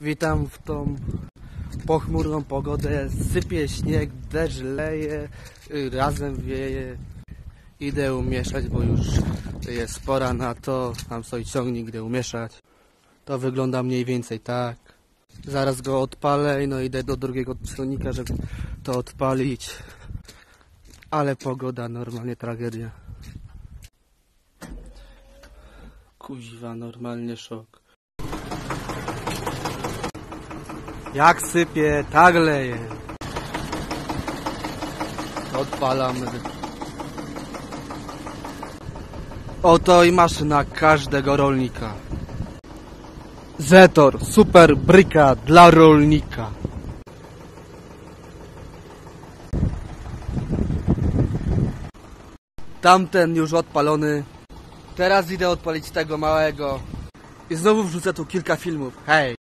Witam w tą pochmurną pogodę. Sypie śnieg, deszcz leje, y, razem wieje. Idę umieszać, bo już jest pora na to. Tam stoi ciągnik, idę umieszać. To wygląda mniej więcej tak. Zaraz go odpalę i no idę do drugiego ciągnika, żeby to odpalić. Ale pogoda, normalnie tragedia. Kuźwa, normalnie szok. Jak sypie, tak leje. Odpalamy. Oto i maszyna każdego rolnika. Zetor, super bryka dla rolnika. Tamten już odpalony. Teraz idę odpalić tego małego. I znowu wrzucę tu kilka filmów. Hej!